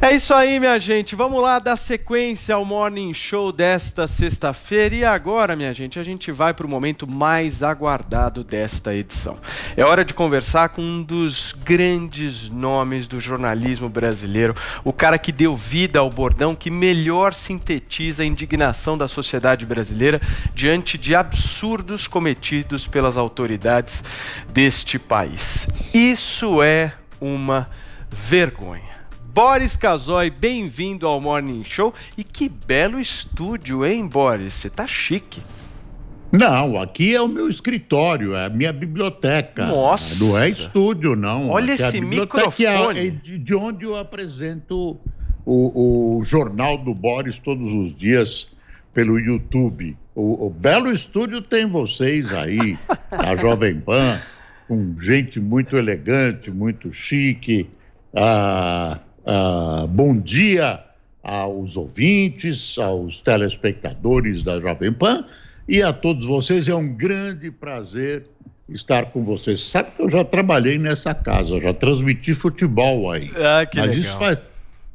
É isso aí, minha gente. Vamos lá dar sequência ao Morning Show desta sexta-feira. E agora, minha gente, a gente vai para o momento mais aguardado desta edição. É hora de conversar com um dos grandes nomes do jornalismo brasileiro, o cara que deu vida ao bordão, que melhor sintetiza a indignação da sociedade brasileira diante de absurdos cometidos pelas autoridades deste país. Isso é uma vergonha. Boris Casoy, bem-vindo ao Morning Show. E que belo estúdio, hein, Boris? Você tá chique. Não, aqui é o meu escritório, é a minha biblioteca. Nossa! Não é estúdio, não. Olha aqui é esse microfone. É de onde eu apresento o, o, jornal do Boris todos os dias pelo YouTube. O, o belo estúdio tem vocês aí, a Jovem Pan, com gente muito elegante, muito chique. Ah, ah, bom dia aos ouvintes, aos telespectadores da Jovem Pan e a todos vocês. É um grande prazer estar com vocês. Sabe que eu já trabalhei nessa casa, já transmiti futebol aí. Ah, que Mas legal. Isso, faz,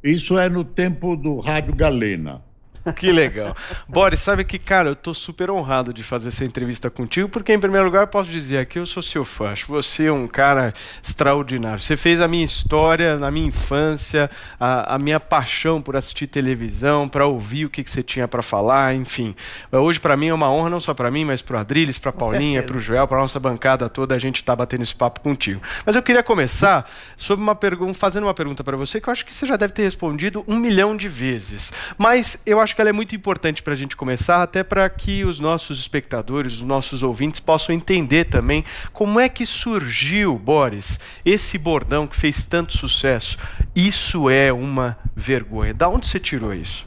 isso é no tempo do Rádio Galena. Que legal. Boris, sabe que, cara, eu tô super honrado de fazer essa entrevista contigo, porque, em primeiro lugar, eu posso dizer aqui, eu sou seu fã. Acho você um cara extraordinário. Você fez a minha história, na minha infância, a, a minha paixão por assistir televisão, para ouvir o que, que você tinha para falar, enfim. Hoje, para mim, é uma honra, não só para mim, mas pro Adriles, pra Paulinha, pro Joel, pra nossa bancada toda, a gente tá batendo esse papo contigo. Mas eu queria começar sobre uma pergunta, fazendo uma pergunta para você, que eu acho que você já deve ter respondido um milhão de vezes. Mas eu acho que ela é muito importante para a gente começar, até para que os nossos espectadores, os nossos ouvintes possam entender também como é que surgiu, Boris, esse bordão que fez tanto sucesso. Isso é uma vergonha. Da onde você tirou isso?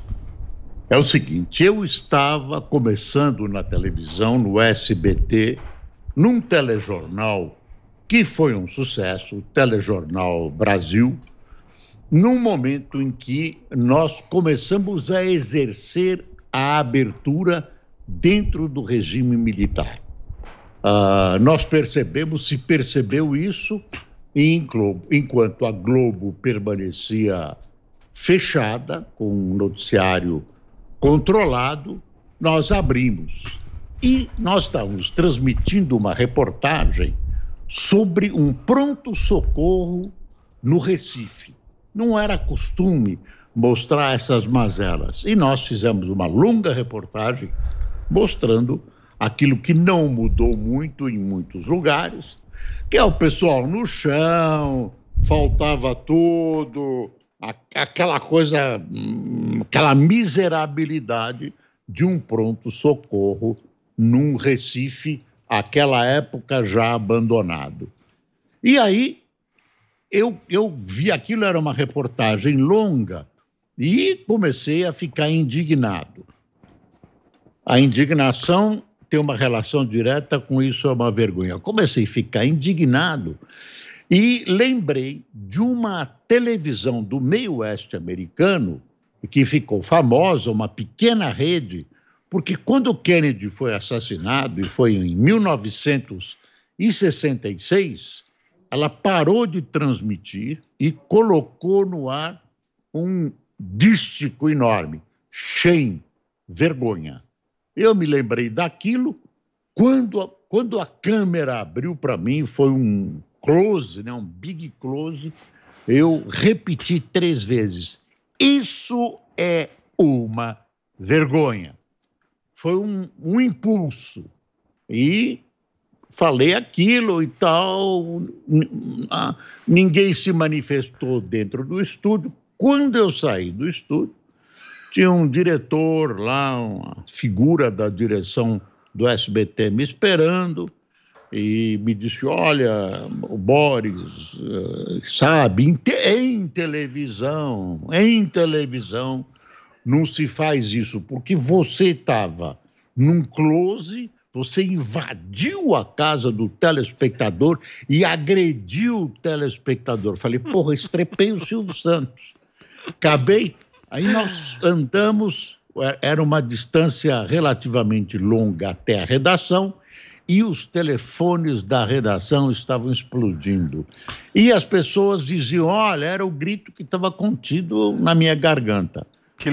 É o seguinte, eu estava começando na televisão, no SBT, num telejornal que foi um sucesso, o Telejornal Brasil, num momento em que nós começamos a exercer a abertura dentro do regime militar. Uh, nós percebemos, se percebeu isso, enquanto a Globo permanecia fechada, com um noticiário controlado, nós abrimos. E nós estávamos transmitindo uma reportagem sobre um pronto-socorro no Recife não era costume mostrar essas mazelas. E nós fizemos uma longa reportagem mostrando aquilo que não mudou muito em muitos lugares, que é o pessoal no chão, faltava tudo, aquela coisa, hum, aquela miserabilidade de um pronto-socorro num Recife, aquela época já abandonado. E aí eu, eu vi aquilo, era uma reportagem longa, e comecei a ficar indignado. A indignação tem uma relação direta com isso, é uma vergonha. Comecei a ficar indignado e lembrei de uma televisão do meio oeste americano, que ficou famosa, uma pequena rede, porque quando Kennedy foi assassinado, e foi em 1966, ela parou de transmitir e colocou no ar um dístico enorme, shame, vergonha. Eu me lembrei daquilo quando a, quando a câmera abriu para mim, foi um close, né, um big close, eu repeti três vezes. Isso é uma vergonha. Foi um, um impulso. E falei aquilo e tal. Ninguém se manifestou dentro do estúdio. Quando eu saí do estúdio, tinha um diretor lá, uma figura da direção do SBT me esperando e me disse: Olha, o Boris, eh, sabe, em, te em televisão, em televisão, não se faz isso, porque você estava num close você invadiu a casa do telespectador e agrediu o telespectador. Falei, porra, estrepei o Silvio Santos. Acabei. Aí nós andamos, era uma distância relativamente longa até a redação. e os telefones da redação estavam explodindo. E as pessoas diziam: olha, era o grito que estava contido na minha garganta.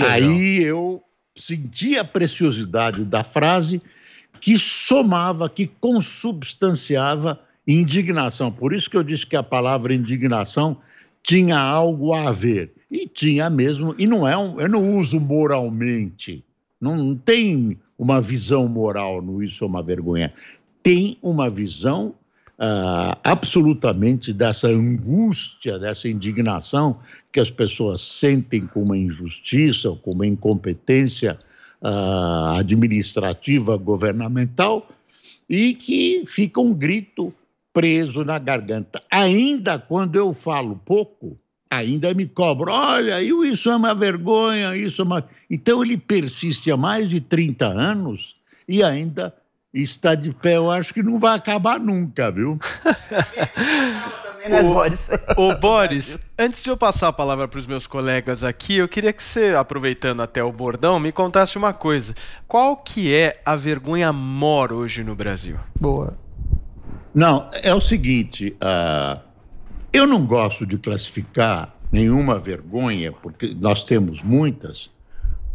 Aí eu senti a preciosidade da frase que somava, que consubstanciava indignação. Por isso que eu disse que a palavra indignação tinha algo a ver. E tinha mesmo, e não é um, eu não uso moralmente. Não, não tem uma visão moral no Isso é uma Vergonha. Tem uma visão uh, absolutamente dessa angústia, dessa indignação que as pessoas sentem com uma injustiça, com uma incompetência uh, administrativa, governamental, e que fica um grito preso na garganta. Ainda quando eu falo pouco, ainda me cobra. Olha, isso é uma vergonha, isso é uma. Então ele persiste há mais de 30 anos e ainda está de pé. Eu acho que não vai acabar nunca, viu? Né, o, Boris. o Boris, antes de eu passar a palavra para os meus colegas aqui, eu queria que você, aproveitando até o bordão, me contasse uma coisa. Qual que é a vergonha mor hoje no Brasil? Boa. Não, é o seguinte, uh, eu não gosto de classificar nenhuma vergonha, porque nós temos muitas,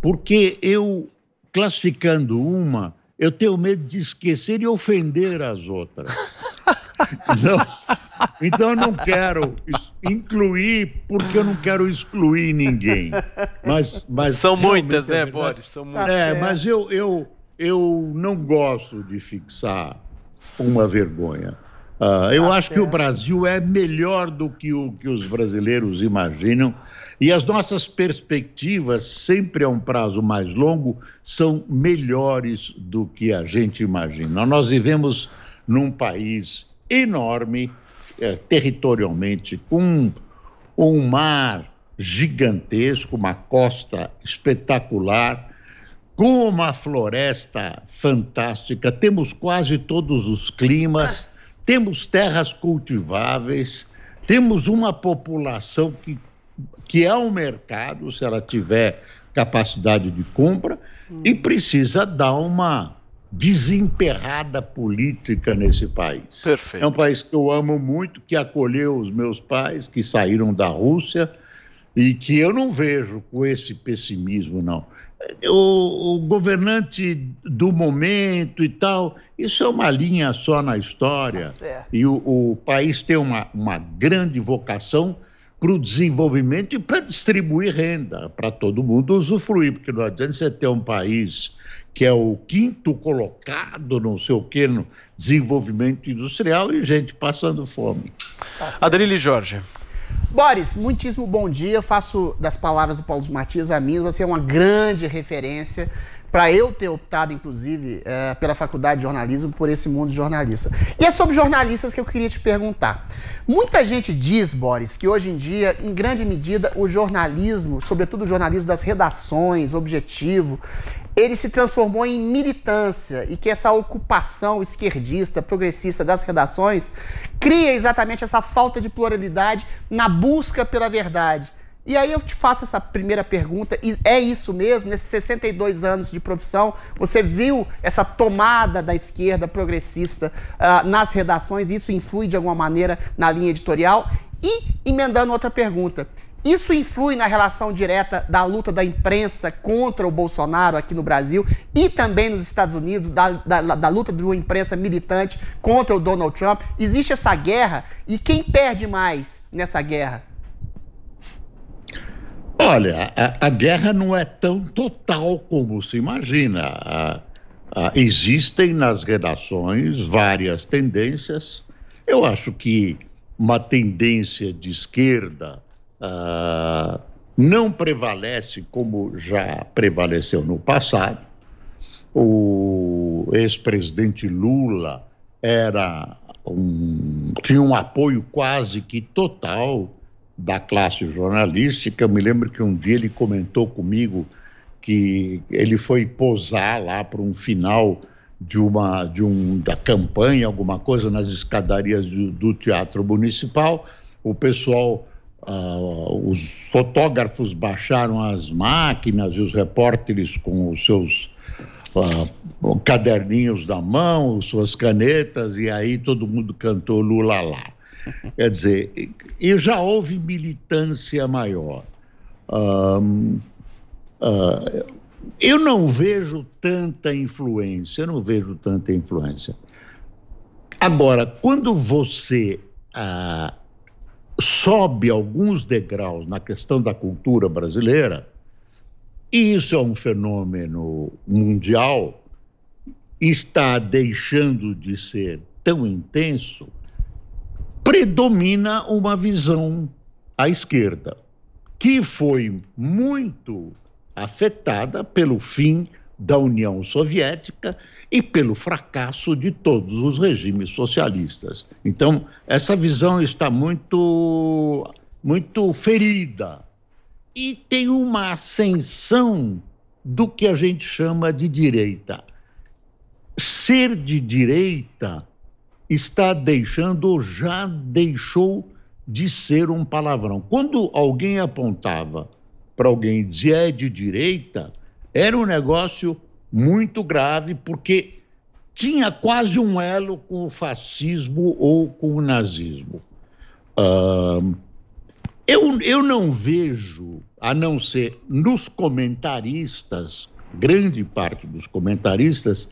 porque eu, classificando uma, eu tenho medo de esquecer e ofender as outras. Não, então eu não quero incluir porque eu não quero excluir ninguém. Mas, mas São muitas, né, é Boris? São muitas. É, mas eu, eu, eu não gosto de fixar uma vergonha. Uh, eu tá acho certo. que o Brasil é melhor do que o que os brasileiros imaginam e as nossas perspectivas, sempre a um prazo mais longo, são melhores do que a gente imagina. Nós vivemos num país enorme, é, territorialmente, com um mar gigantesco, uma costa espetacular, com uma floresta fantástica, temos quase todos os climas temos terras cultiváveis, temos uma população que, que é um mercado, se ela tiver capacidade de compra, hum. e precisa dar uma desemperrada política nesse país. Perfeito. É um país que eu amo muito, que acolheu os meus pais, que saíram da Rússia, e que eu não vejo com esse pessimismo, não o, o, governante do momento e tal, isso é uma linha só na história. Tá e o, o, país tem uma, uma grande vocação para o desenvolvimento e para distribuir renda para todo mundo usufruir, porque não adianta você ter um país que é o quinto colocado, não sei o quê, no desenvolvimento industrial e gente passando fome. Tá Adrilho Jorge. Boris, muitíssimo bom dia. Eu faço das palavras do Paulo Matias a minha. Você é uma grande referência para eu ter optado, inclusive, é, pela faculdade de jornalismo, por esse mundo de jornalista. E é sobre jornalistas que eu queria te perguntar. Muita gente diz, Boris, que hoje em dia, em grande medida, o jornalismo, sobretudo o jornalismo das redações, objetivo, ele se transformou em militância e que essa ocupação esquerdista, progressista das redações cria exatamente essa falta de pluralidade na busca pela verdade. E aí eu te faço essa primeira pergunta, é isso mesmo? Nesses 62 anos de profissão, você viu essa tomada da esquerda progressista uh, nas redações, isso influi de alguma maneira na linha editorial? E emendando outra pergunta, isso influi na relação direta da luta da imprensa contra o Bolsonaro aqui no Brasil e também nos Estados Unidos, da, da, da, luta de uma imprensa militante contra o Donald Trump. Existe essa guerra e quem perde mais nessa guerra? Olha, a, a guerra não é tão total como se imagina. A, a, existem nas redações várias tendências. Eu acho que uma tendência de esquerda uh, não prevalece como já prevaleceu no passado. O ex-presidente Lula era um, tinha um apoio quase que total da classe jornalística. Eu me lembro que um dia ele comentou comigo que ele foi posar lá para um final de uma de um da campanha, alguma coisa nas escadarias do, do Teatro Municipal. O pessoal Uh, os fotógrafos baixaram as máquinas e os repórteres com os seus caderninhos na mão, suas canetas, e aí todo mundo cantou Lula lá. Quer dizer, e já houve militância maior. Uh, eu não vejo tanta influência, eu não vejo tanta influência. Agora, quando você uh, sobe alguns degraus na questão da cultura brasileira, e isso é um fenômeno mundial, está deixando de ser tão intenso, predomina uma visão à esquerda, que foi muito afetada pelo fim da União Soviética e pelo fracasso de todos os regimes socialistas. Então, essa visão está muito muito ferida e tem uma ascensão do que a gente chama de direita. Ser de direita está deixando, ou já deixou de ser um palavrão. Quando alguém apontava para alguém e dizia é de direita, era um negócio muito grave, porque tinha quase um elo com o fascismo ou com o nazismo. Uh, eu, eu não vejo, a não ser nos comentaristas, grande parte dos comentaristas,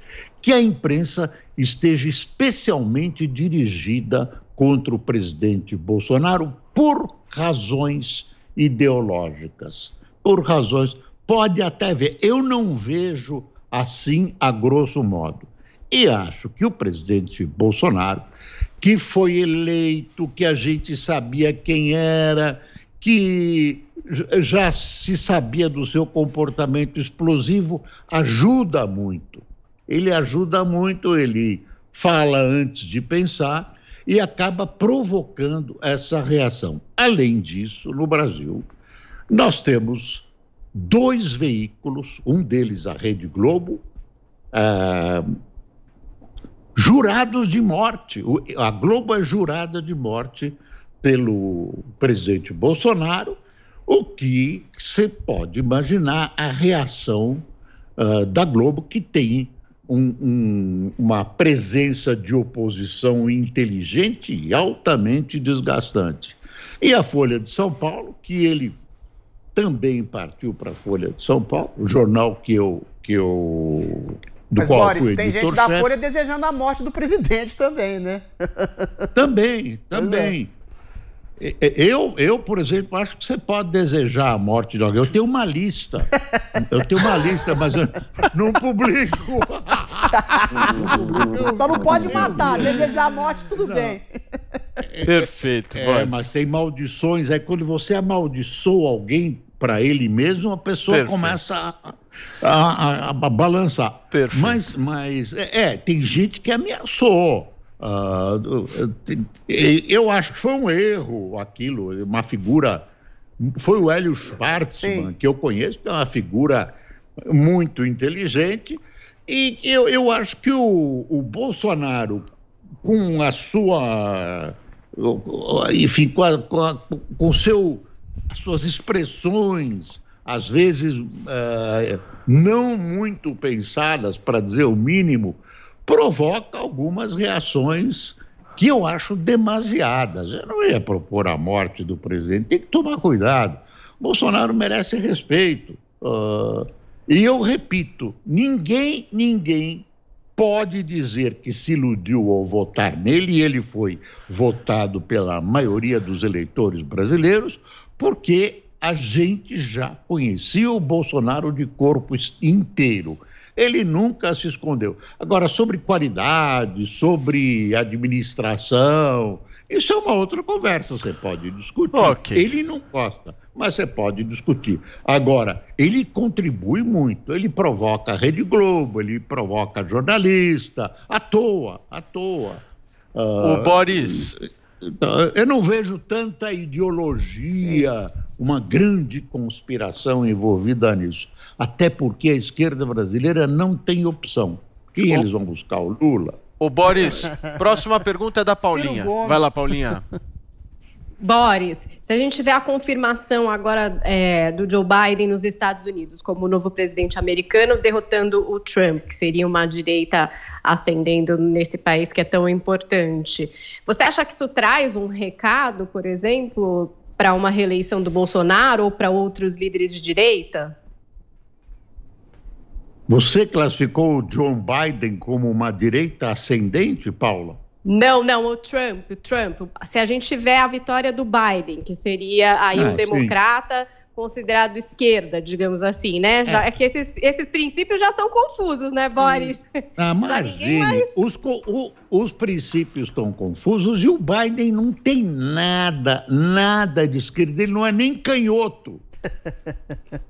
que a imprensa esteja especialmente dirigida contra o presidente Bolsonaro por razões ideológicas. Por razões. Pode até ver. Eu não vejo assim a grosso modo. E acho que o presidente Bolsonaro que foi eleito, que a gente sabia quem era, que já se sabia do seu comportamento explosivo, ajuda muito. Ele ajuda muito, ele fala antes de pensar e acaba provocando essa reação. Além disso, no Brasil, nós temos dois veículos, um deles a Rede Globo, ah, jurados de morte. A Globo é jurada de morte pelo presidente Bolsonaro, o que você pode imaginar a reação uh, da Globo, que tem um, um, uma presença de oposição inteligente e altamente desgastante. E a Folha de São Paulo, que ele também partiu para a Folha de São Paulo, o jornal que eu, que eu do Mas, qual Boris, tem gente da Folha desejando a morte do presidente também, né? Também, é. também. Eu, eu, por exemplo, acho que você pode desejar a morte de alguém. Eu tenho uma lista. Eu tenho uma lista, mas eu não publico. Só não pode matar. Desejar a morte, tudo não. bem. Perfeito. É, mas tem maldições. Aí quando você amaldiçoa alguém para ele mesmo, a pessoa Perfeito. começa a, a, a, a balançar. Perfeito. Mas, mas é, é, tem gente que ameaçou. Uh, eu acho que foi um erro aquilo, uma figura. Foi o Hélio Schwartzman, Sim. que eu conheço, que é uma figura muito inteligente, e eu, eu acho que o, o Bolsonaro, com a sua. Enfim, com, a, com, a, com seu, as suas expressões, às vezes uh, não muito pensadas, para dizer o mínimo, provoca algumas reações que eu acho demasiadas. Eu não ia propor a morte do presidente, tem que tomar cuidado. Bolsonaro merece respeito. Uh, e eu repito: ninguém, ninguém pode dizer que se iludiu ao votar nele, e ele foi votado pela maioria dos eleitores brasileiros, porque a gente já conhecia o Bolsonaro de corpo inteiro. Ele nunca se escondeu. Agora, sobre qualidade, sobre administração, isso é uma outra conversa, você pode discutir. Okay. Ele não gosta, mas você pode discutir. Agora, ele contribui muito, ele provoca a Rede Globo, ele provoca jornalista, à toa, à toa. O uh, Boris. Então, eu não vejo tanta ideologia. Uma grande conspiração envolvida nisso. Até porque a esquerda brasileira não tem opção. Quem eles vão buscar? O Lula? O Boris, próxima pergunta é da Paulinha. Vai lá, Paulinha. Boris, se a gente tiver a confirmação agora é, do Joe Biden nos Estados Unidos como novo presidente americano, derrotando o Trump, que seria uma direita ascendendo nesse país que é tão importante, você acha que isso traz um recado, por exemplo, para uma reeleição do Bolsonaro ou para outros líderes de direita? Você classificou o John Biden como uma direita ascendente, Paula? Não, não, o Trump, o Trump. Se a gente tiver a vitória do Biden, que seria aí ah, um democrata sim. considerado esquerda, digamos assim, né? Já, é. é que esses, esses princípios já são confusos, né, sim. Boris? Ah, imagine, mais... os, o, os princípios estão confusos e o Biden não tem nada, nada de esquerda, ele não é nem canhoto.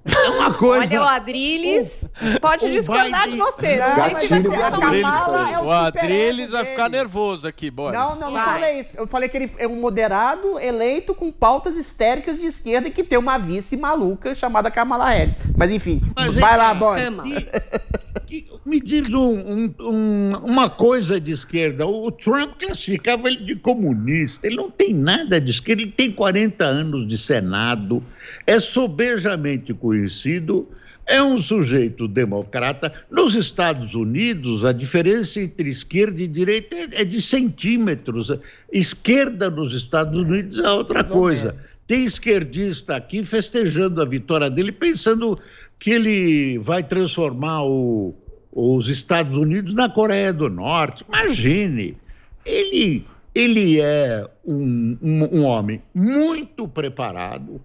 É uma coisa. Olha, o Adriles pode o discordar de você. Não, Gatilho, o Adriles, é o, o Adriles vai ficar nervoso aqui, bora. Não, não, não vai. falei isso. Eu falei que ele é um moderado eleito com pautas histéricas de esquerda e que tem uma vice maluca chamada Kamala Harris. Mas enfim, Mas, vai lá, Boris. Me diz um, um, um, uma coisa de esquerda. O Trump classificava ele de comunista. Ele não tem nada de esquerda. Ele tem 40 anos de Senado. É sobejamente conhecido. É um sujeito democrata. Nos Estados Unidos, a diferença entre esquerda e direita é, é de centímetros. Esquerda nos Estados Unidos é outra coisa. Tem esquerdista aqui festejando a vitória dele, pensando que ele vai transformar o, os Estados Unidos na Coreia do Norte. Imagine, ele, ele é um, um, um homem muito preparado,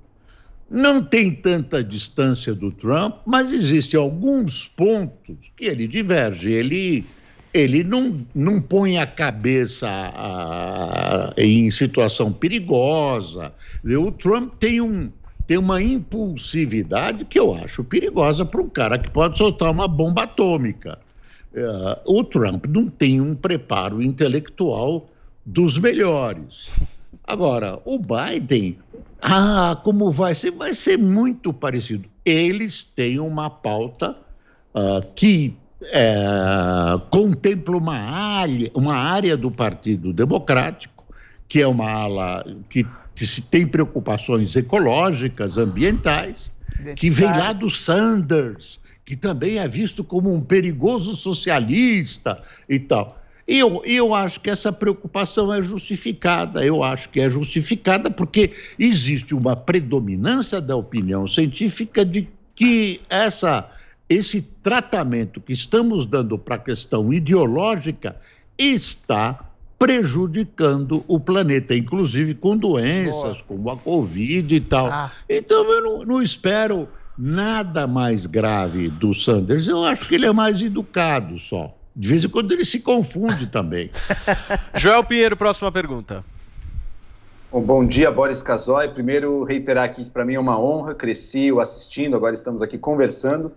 não tem tanta distância do Trump, mas existem alguns pontos que ele diverge. Ele, ele não, não põe a cabeça a, a, em situação perigosa. O Trump tem um, tem uma impulsividade que eu acho perigosa para um cara que pode soltar uma bomba atômica. Uh, o Trump não tem um preparo intelectual dos melhores. Agora, o Biden, ah, como vai ser? Vai ser muito parecido. Eles têm uma pauta uh, que é, contempla uma área, uma área do Partido Democrático, que é uma ala que que se tem preocupações ecológicas, ambientais, que vem lá do Sanders, que também é visto como um perigoso socialista e tal. E eu, eu acho que essa preocupação é justificada. Eu acho que é justificada porque existe uma predominância da opinião científica de que essa, esse tratamento que estamos dando para a questão ideológica está prejudicando o planeta, inclusive com doenças Boa. como a Covid e tal. Ah. Então eu não, não, espero nada mais grave do Sanders. Eu acho que ele é mais educado só. De vez em quando ele se confunde também. Joel Pinheiro, próxima pergunta. Bom, bom dia, Boris Casoy. Primeiro, reiterar aqui que para mim é uma honra, cresci o assistindo, agora estamos aqui conversando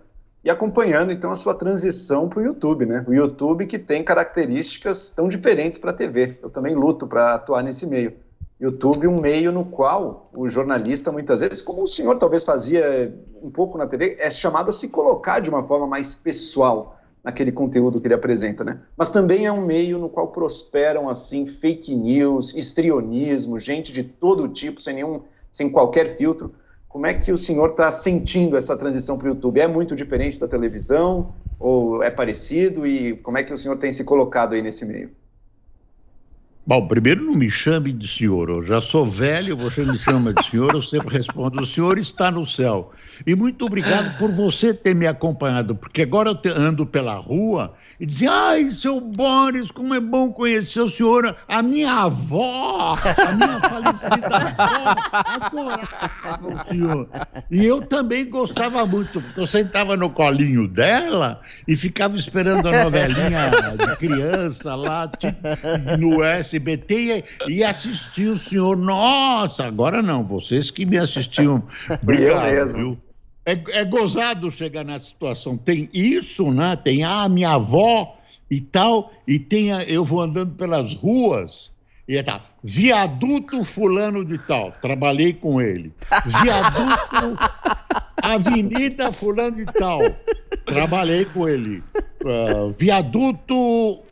e acompanhando então a sua transição para o YouTube, né? O YouTube que tem características tão diferentes para a TV. Eu também luto para atuar nesse meio. YouTube, um meio no qual o jornalista, muitas vezes, como o senhor talvez fazia um pouco na TV, é chamado a se colocar de uma forma mais pessoal naquele conteúdo que ele apresenta, né? Mas também é um meio no qual prosperam, assim, fake news, estrionismo, gente de todo tipo, sem nenhum, sem qualquer filtro. Como é que o senhor está sentindo essa transição para o YouTube? É muito diferente da televisão ou é parecido? E como é que o senhor tem se colocado aí nesse meio? Bom, primeiro não me chame de senhor, eu já sou velho, você me chama de senhor, eu sempre respondo, o senhor está no céu. E muito obrigado por você ter me acompanhado, porque agora eu ando pela rua e dizia, ai, seu Boris, como é bom conhecer o senhor, a minha avó, a minha falecida avó, adorava o senhor. E eu também gostava muito, porque eu sentava no colinho dela e ficava esperando a novelinha de criança lá, tipo, no S SBT e, e assistir o senhor. Nossa, agora não, vocês que me assistiam. Obrigado, eu mesmo. Viu? É, é gozado chegar nessa situação. Tem isso, né? Tem a ah, minha avó e tal, e tem a, eu vou andando pelas ruas e é tá, viaduto fulano de tal, trabalhei com ele. Viaduto Avenida fulano de tal, trabalhei com ele. Uh, viaduto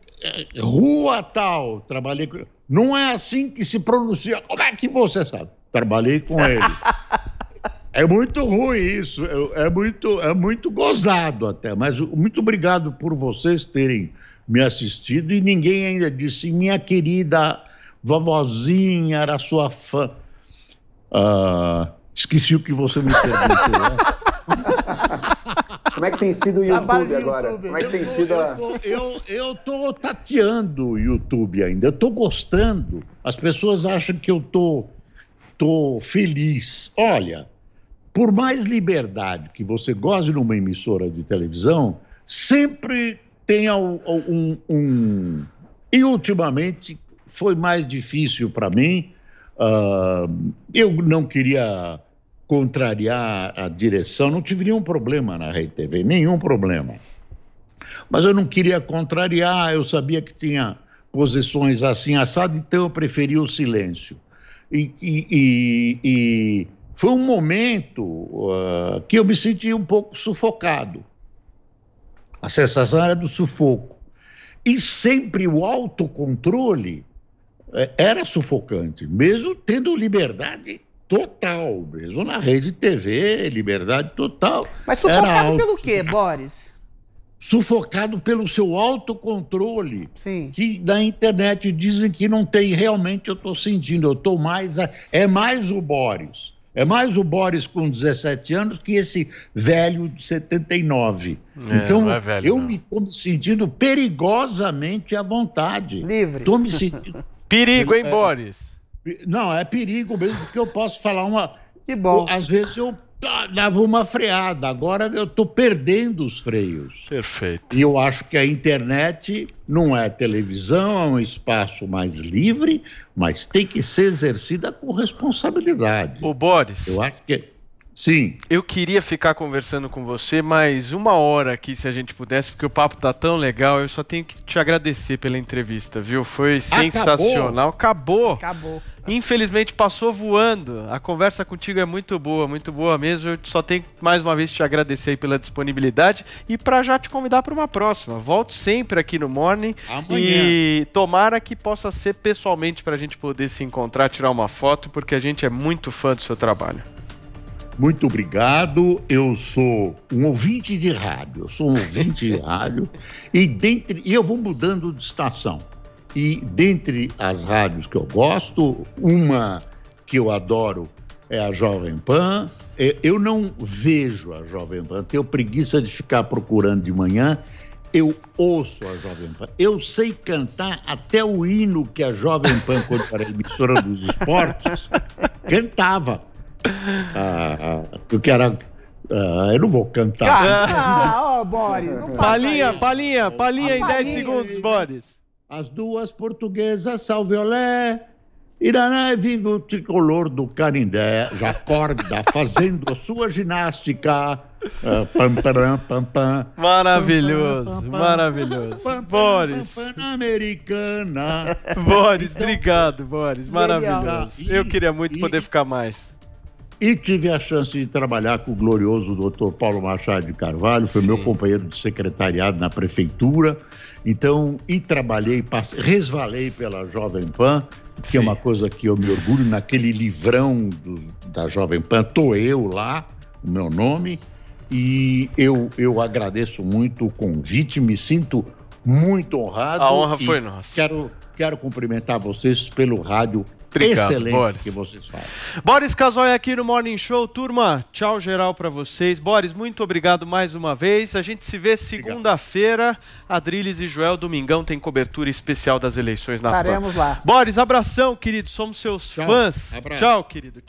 rua tal, trabalhei com. Não é assim que se pronuncia. Como é que você sabe? Trabalhei com ele. É muito ruim isso, é muito, é muito gozado até, mas muito obrigado por vocês terem me assistido e ninguém ainda disse, minha querida vovozinha era sua fã. Uh, esqueci o que você me perguntou. Né? Como é que tem sido o YouTube agora? YouTube. Como é que tem sido a... eu, eu tô tateando o YouTube ainda, eu tô gostando. As pessoas acham que eu tô, tô feliz. Olha, por mais liberdade que você goze numa emissora de televisão, sempre tem um, um, um... e ultimamente foi mais difícil para mim. Uh, eu não queria contrariar a direção, não tive nenhum problema na Rede TV, nenhum problema. Mas eu não queria contrariar, eu sabia que tinha posições assim assado, então eu preferi o silêncio. E, e, e, e foi um momento uh, que eu me senti um pouco sufocado. A sensação era do sufoco. E sempre o autocontrole uh, era sufocante, mesmo tendo liberdade total, mesmo na rede TV, liberdade total. Mas sufocado pelo quê, Boris? Sufocado pelo seu autocontrole. Sim. Que na internet dizem que não tem. Realmente eu estou sentindo, eu estou mais. A... É mais o Boris. É mais o Boris com 17 anos que esse velho de 79. É, então, é velho, eu me estou me sentindo perigosamente à vontade. Livre. Estou me sentindo. Perigo, hein, é, Boris? Não, é perigo mesmo, porque eu posso falar uma. Que bom. Às vezes eu dava uma freada, agora eu estou perdendo os freios. Perfeito. E eu acho que a internet não é televisão, é um espaço mais livre, mas tem que ser exercida com responsabilidade. O Boris. Eu acho que. Sim. Eu queria ficar conversando com você mais uma hora aqui, se a gente pudesse, porque o papo tá tão legal. Eu só tenho que te agradecer pela entrevista, viu? Foi sensacional. Acabou. Acabou. Infelizmente passou voando. A conversa contigo é muito boa, muito boa mesmo. Eu só tenho mais uma vez te agradecer pela disponibilidade e para já te convidar para uma próxima. Volto sempre aqui no Morning Amanhã. e tomara que possa ser pessoalmente para a gente poder se encontrar, tirar uma foto, porque a gente é muito fã do seu trabalho. Muito obrigado. Eu sou um ouvinte de rádio. Eu sou um ouvinte de rádio. E, dentre, e eu vou mudando de estação. E dentre as rádios que eu gosto, uma que eu adoro é a Jovem Pan. É, eu não vejo a Jovem Pan, tenho preguiça de ficar procurando de manhã. Eu ouço a Jovem Pan. Eu sei cantar até o hino que a Jovem Pan, quando era emissora dos esportes, cantava. Ah, porque era. Ah, eu não vou cantar. Ah, oh, Boris, não Palinha, palinha, palinha em 10 segundos, Boris. As duas portuguesas, salve olé. Iraná vive o tricolor do Canindé, já acorda, fazendo a sua ginástica. Uh, pam, pam, pam, pam, maravilhoso, maravilhoso. Boris. Pan-Americana. Boris, obrigado, Boris. Maravilhoso. Eu queria muito poder ficar mais. E tive a chance de trabalhar com o glorioso doutor Paulo Machado de Carvalho, foi Sim. meu companheiro de secretariado na prefeitura. Então, e trabalhei, passei, resvalei pela Jovem Pan, que Sim. é uma coisa que eu me orgulho, naquele livrão do, da Jovem Pan, estou eu lá, o meu nome, e eu, eu agradeço muito o convite, me sinto muito honrado. A honra foi nossa. Quero, quero cumprimentar vocês pelo rádio Obrigado, excelente Boris. que vocês fazem. Boris Casoy aqui no Morning Show. Turma, tchau geral para vocês. Boris, muito obrigado mais uma vez. A gente se vê segunda-feira. Adriles e Joel Domingão tem cobertura especial das eleições na Estaremos lá. Boris, abração, querido. Somos seus tchau. fãs. Abraço. Tchau, querido.